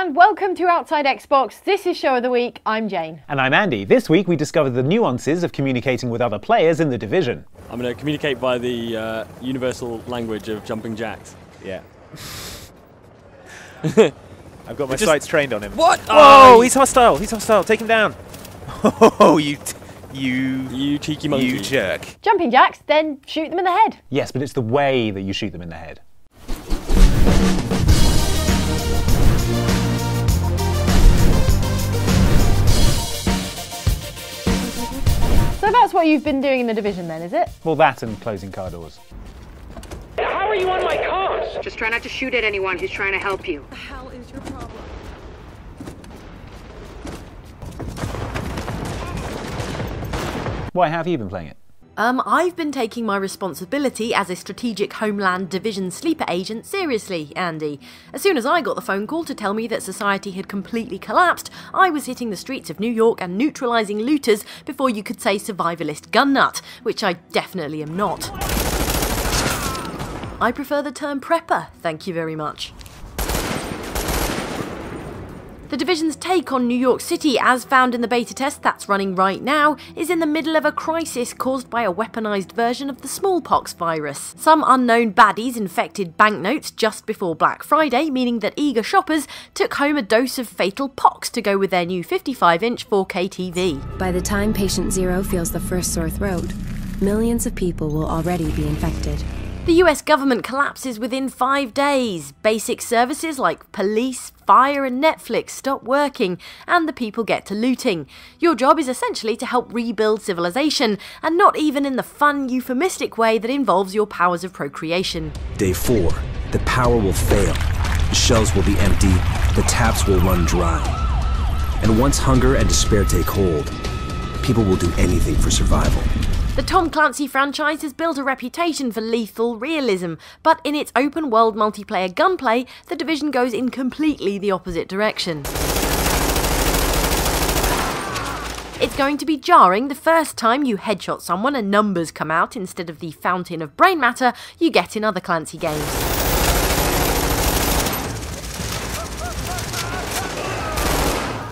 and welcome to Outside Xbox. This is Show of the Week. I'm Jane. And I'm Andy. This week we discovered the nuances of communicating with other players in the division. I'm going to communicate by the uh, universal language of jumping jacks. Yeah. I've got my Just- sights trained on him. What? Whoa, Oh, he's hostile. He's hostile. Take him down. Oh, you, t- you, You cheeky monkey. you jerk. Jumping jacks, then shoot them in the head. Yes, but it's the way that you shoot them in the head. That's what you've been doing in the division then, is it? Well, that and closing car doors. How are you on my comms? Just try not to shoot at anyone who's trying to help you. the hell is your problem? Why have you been playing it? Um, I've been taking my responsibility as a strategic Homeland Division sleeper agent seriously, Andy. As soon as I got the phone call to tell me that society had completely collapsed, I was hitting the streets of New York and neutralising looters before you could say survivalist gun nut, which I definitely am not. I prefer the term prepper, thank you very much. The Division's take on New York City, as found in the beta test that's running right now, is in the middle of a crisis caused by a weaponized version of the smallpox virus. Some unknown baddies infected banknotes just before Black Friday, meaning that eager shoppers took home a dose of fatal pox to go with their new 55 inch 4K TV. By the time patient zero feels the first sore throat, millions of people will already be infected. The US government collapses within five days. Basic services like police, fire, and Netflix stop working, and the people get to looting. Your job is essentially to help rebuild civilization, and not even in the fun, euphemistic way that involves your powers of procreation. Day 4. The power will fail. The shelves will be empty. The taps will run dry. And once hunger and despair take hold, people will do anything for survival. The Tom Clancy franchise has built a reputation for lethal realism, but in its open world multiplayer gunplay, the Division goes in completely the opposite direction. It's going to be jarring the first time you headshot someone and numbers come out instead of the fountain of brain matter you get in other Clancy games.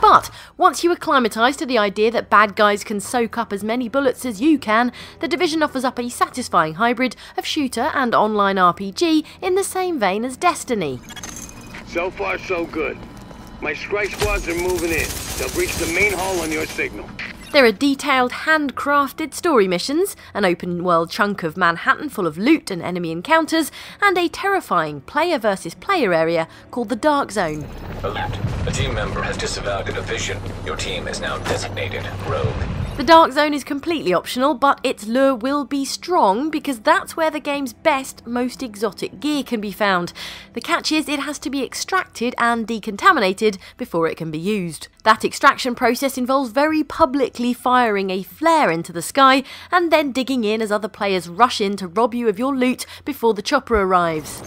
But once you acclimatise to the idea that bad guys can soak up as many bullets as you can, the Division offers up a satisfying hybrid of shooter and online RPG in the same vein as Destiny. So far, so good. My strike squads are moving in. They'll breach the main hall on your signal. There are detailed, handcrafted story missions, an open world chunk of Manhattan full of loot and enemy encounters, and a terrifying player versus player area called the Dark Zone. Alert. A team member has disavowed the division. Your team is now designated rogue. The Dark Zone is completely optional, but its lure will be strong because that's where the game's best, most exotic gear can be found. The catch is it has to be extracted and decontaminated before it can be used. That extraction process involves very publicly firing a flare into the sky and then digging in as other players rush in to rob you of your loot before the chopper arrives.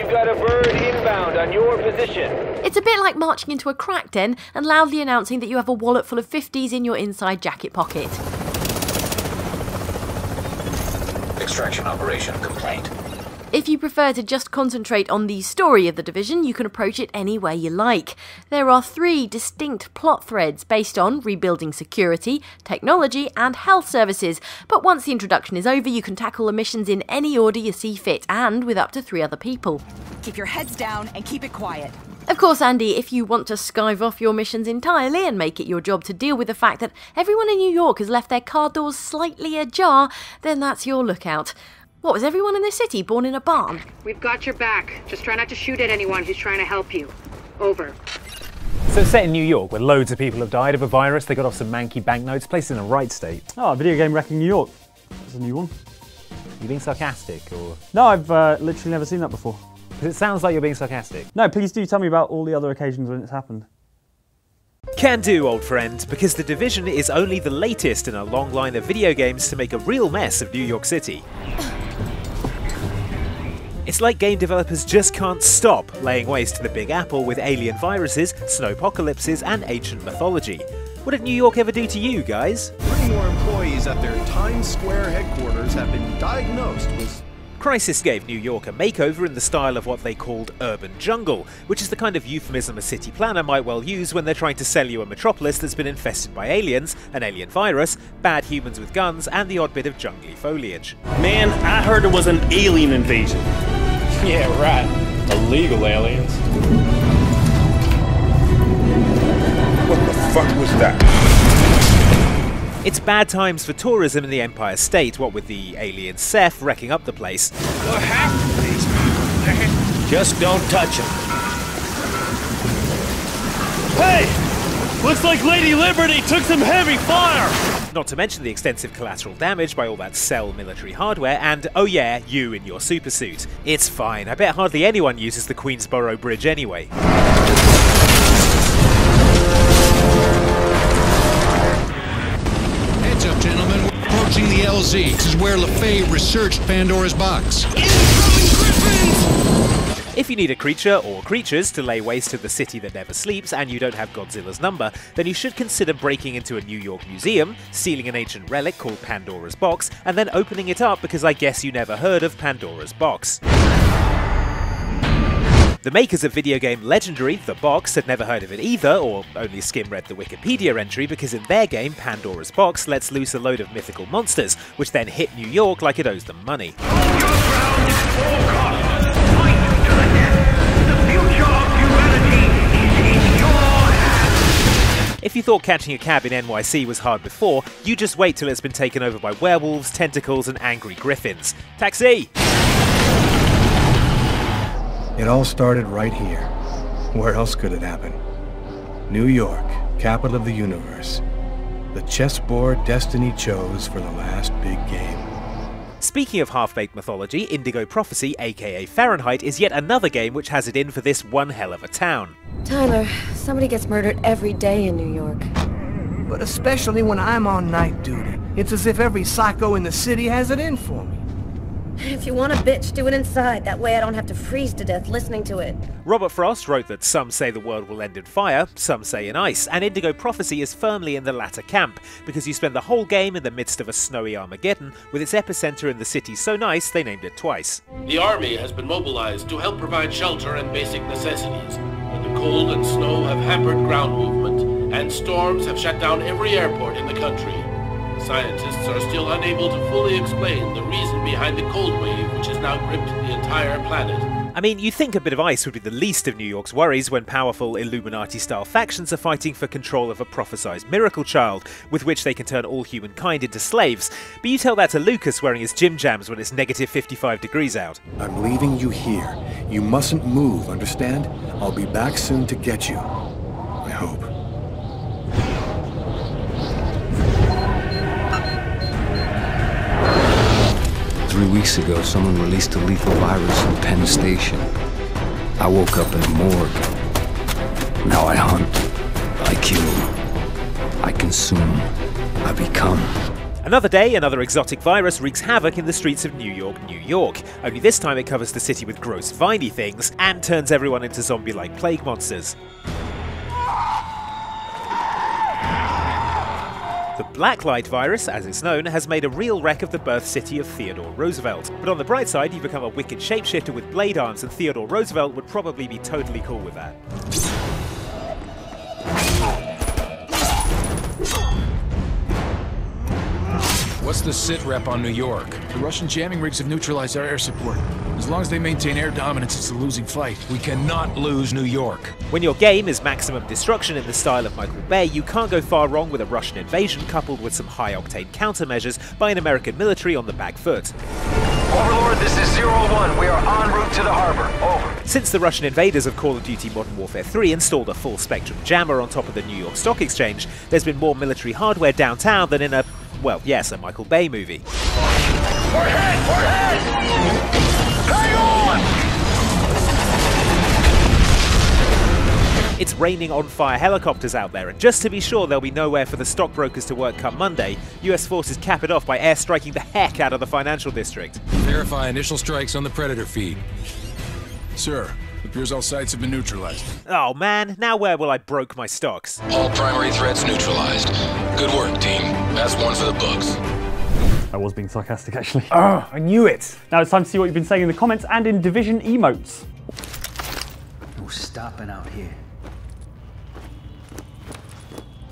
You've got a bird inbound on your position. It's a bit like marching into a crack den and loudly announcing that you have a wallet full of 50s in your inside jacket pocket. Extraction operation complete. If you prefer to just concentrate on the story of the division, you can approach it any way you like. There are three distinct plot threads based on rebuilding security, technology, and health services, but once the introduction is over, you can tackle the missions in any order you see fit and with up to three other people. Keep your heads down and keep it quiet. Of course, Andy, if you want to skive off your missions entirely and make it your job to deal with the fact that everyone in New York has left their car doors slightly ajar, then that's your lookout. What, was everyone in the city born in a barn? We've got your back. Just try not to shoot at anyone who's trying to help you. Over. So it's set in New York, where loads of people have died of a virus. They got off some manky banknotes, placed in a right state. Oh, video game wrecking New York. That's a new one. You being sarcastic, or No, I've uh, literally never seen that before. because it sounds like you're being sarcastic. No, please do tell me about all the other occasions when it's happened. Can do, old friend, because The Division is only the latest in a long line of video games to make a real mess of New York City. It's like game developers just can't stop laying waste to the Big Apple with alien viruses, snowpocalypses, and ancient mythology. What did New York ever do to you, guys? Three more employees at their Times Square headquarters have been diagnosed with Crysis gave New York a makeover in the style of what they called urban jungle, which is the kind of euphemism a city planner might well use when they're trying to sell you a metropolis that's been infested by aliens, an alien virus, bad humans with guns, and the odd bit of jungly foliage. Man, I heard there was an alien invasion. Yeah, right. Illegal aliens. What the fuck was that? It's bad times for tourism in the Empire State, what with the alien Ceph wrecking up the place. What happened to these people? Just don't touch them. Hey! Looks like Lady Liberty took some heavy fire! Not to mention the extensive collateral damage by all that cell military hardware, and oh yeah, you in your supersuit. It's fine, I bet hardly anyone uses the Queensboro Bridge anyway. This is where LeFay researched Pandora's box. If you need a creature or creatures to lay waste to the city that never sleeps and you don't have Godzilla's number, then you should consider breaking into a New York museum, stealing an ancient relic called Pandora's Box, and then opening it up because I guess you never heard of Pandora's Box. The makers of video game Legendary, The Box, had never heard of it either, or only skim read the Wikipedia entry because in their game, Pandora's Box lets loose a load of mythical monsters, which then hit New York like it owes them money. If you thought catching a cab in NYC was hard before, you just wait till it's been taken over by werewolves, tentacles, and angry griffins. Taxi! It all started right here. Where else could it happen? New York, capital of the universe. The chessboard destiny chose for the last big game. Speaking of half-baked mythology, Indigo Prophecy, aka Fahrenheit, is yet another game which has it in for this one hell of a town. Tyler, somebody gets murdered every day in New York. But especially when I'm on night duty. It's as if every psycho in the city has it in for me. If you want a bitch, do it inside. That way I don't have to freeze to death listening to it. Robert Frost wrote that some say the world will end in fire, some say in ice, and Indigo Prophecy is firmly in the latter camp, because you spend the whole game in the midst of a snowy Armageddon, with its epicenter in the city so nice they named it twice. The army has been mobilized to help provide shelter and basic necessities, but the cold and snow have hampered ground movement, and storms have shut down every airport in the country. Scientists are still unable to fully explain the reason behind the cold wave which has now gripped the entire planet. I mean, you think a bit of ice would be the least of New York's worries when powerful Illuminati style factions are fighting for control of a prophesized miracle child, with which they can turn all humankind into slaves. But you tell that to Lucas wearing his gym jams when it's negative 55 degrees out. I'm leaving you here. You mustn't move, understand? I'll be back soon to get you. I hope. Weeks ago, someone released a lethal virus in Penn Station. I woke up in a morgue. Now I hunt. I kill. I consume. I become. Another day, another exotic virus wreaks havoc in the streets of New York, New York. Only this time it covers the city with gross viney things and turns everyone into zombie like plague monsters. The Blacklight virus, as it's known, has made a real wreck of the birth city of Theodore Roosevelt. But on the bright side, you become a wicked shapeshifter with blade arms, and Theodore Roosevelt would probably be totally cool with that. What's the sit rep on New York? The Russian jamming rigs have neutralized our air support. As long as they maintain air dominance, it's a losing fight. We cannot lose New York. When your game is maximum destruction in the style of Michael Bay, you can't go far wrong with a Russian invasion coupled with some high-octane countermeasures by an American military on the back foot. Overlord, this is Zero One. We are en route to the harbor. Over. Since the Russian invaders of Call of Duty Modern Warfare 3 installed a full spectrum jammer on top of the New York Stock Exchange, there's been more military hardware downtown than in a, well, yes, a Michael Bay movie. We're hit! We're hit! Hang on! It's raining on fire helicopters out there, and just to be sure there'll be nowhere for the stockbrokers to work come Monday, US forces cap it off by airstriking the heck out of the financial district. Verify initial strikes on the Predator feed. Sir, appears all sites have been neutralized. Oh man, now where will I broke my stocks? All primary threats neutralized. Good work, team. That's one for the books. I was being sarcastic, actually. Oh, I knew it. Now it's time to see what you've been saying in the comments and in Division emotes. No stopping out here.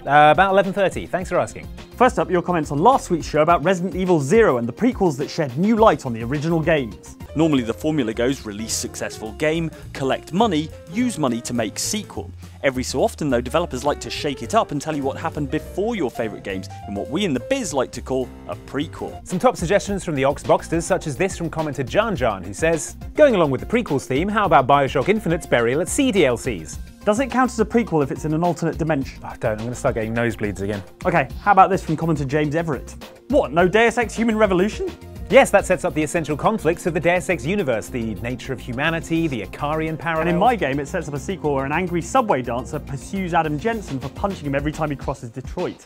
Uh, about 11.30. Thanks for asking. First up, your comments on last week's show about Resident Evil Zero and the prequels that shed new light on the original games. Normally the formula goes release successful game, collect money, use money to make sequel. Every so often though, developers like to shake it up and tell you what happened before your favourite games in what we in the biz like to call a prequel. Some top suggestions from the Ox Boxsters, such as this from commenter Jan Jan, who says, Going along with the prequels theme, how about Bioshock Infinite's Burial at Sea DLCs? Does it count as a prequel if it's in an alternate dimension? I don't, I'm going to start getting nosebleeds again. Okay, how about this from commenter James Everett? What, no Deus Ex Human Revolution? Yes, that sets up the essential conflicts of the Deus Ex universe, the nature of humanity, the Icarian parallels. And in my game, it sets up a sequel where an angry subway dancer pursues Adam Jensen for punching him every time he crosses Detroit.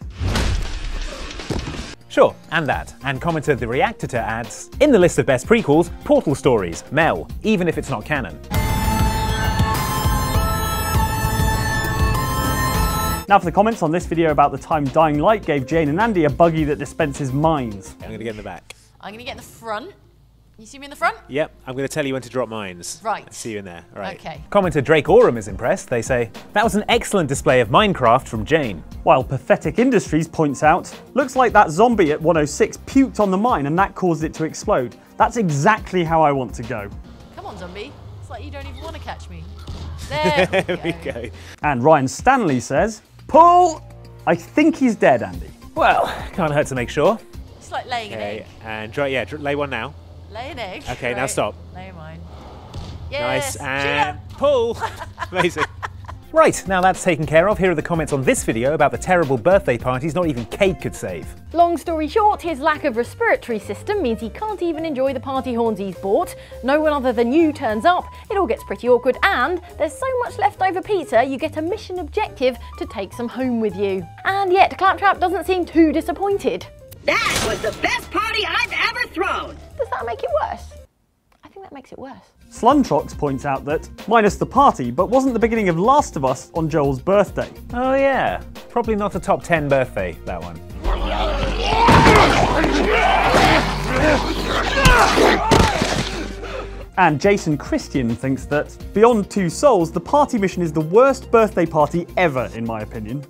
Sure, and that. And commenter The Reactor to adds, in the list of best prequels, Portal Stories, Mel, even if it's not canon. Now for the comments on this video about the time Dying Light gave Jane and Andy a buggy that dispenses mines. I'm going to get in the back. I'm going to get in the front. You see me in the front? Yep, I'm going to tell you when to drop mines. Right. See you in there. All right. Okay. Commenter Drake Oram is impressed. They say, that was an excellent display of Minecraft from Jane. While Pathetic Industries points out, looks like that zombie at 106 puked on the mine and that caused it to explode. That's exactly how I want to go. Come on, zombie. It's like you don't even want to catch me. There, we, there we go. go. And Ryan Stanley says, Paul, I think he's dead, Andy. Well, can't hurt to make sure. It's like laying an egg. And dry, yeah, dr- lay one now. Lay an egg. Okay, now stop. Lay mine. Nice, Yes. and pull. Amazing. Right, now that's taken care of, here are the comments on this video about the terrible birthday parties not even cake could save. Long story short, his lack of respiratory system means he can't even enjoy the party horns he's bought. No one other than you turns up, it all gets pretty awkward, and there's so much leftover pizza you get a mission objective to take some home with you. And yet, Claptrap doesn't seem too disappointed. That was the best party I've ever thrown! Does that make it worse? I think that makes it worse. Sluntrox points out that, minus the party, but wasn't the beginning of Last of Us on Joel's birthday. Oh yeah, probably not a top 10 birthday, that one. And Jason Christian thinks that, Beyond Two Souls, the party mission is the worst birthday party ever, in my opinion.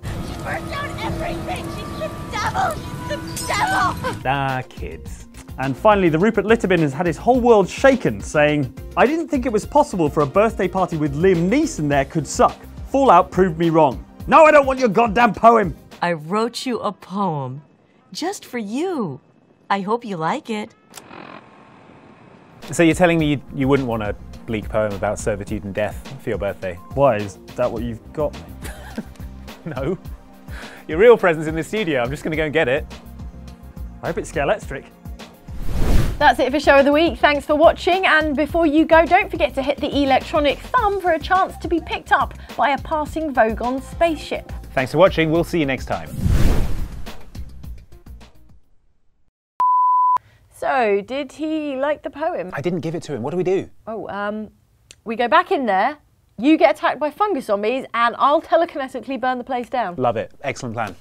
Burnt down everything! She's the devil! She's the devil! Ah, kids. And finally, the Rupert Litterbin has had his whole world shaken, saying, I didn't think it was possible for a birthday party with Liam Neeson there could suck. Fallout proved me wrong. No, I don't want your goddamn poem! I wrote you a poem just for you. I hope you like it. So you're telling me you, you wouldn't want a bleak poem about servitude and death for your birthday? Why? Is that what you've got me? No. Your real present's in the studio, I'm just going to go and get it. I hope it's Scalextric. That's it for Show of the Week. Thanks for watching. And before you go, don't forget to hit the electronic thumb for a chance to be picked up by a passing Vogon spaceship. Thanks for watching, we'll see you next time. So, did he like the poem? I didn't give it to him, what do we do? Oh, um, we go back in there, you get attacked by fungus zombies, and I'll telekinetically burn the place down. Love it, excellent plan.